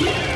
Yeah.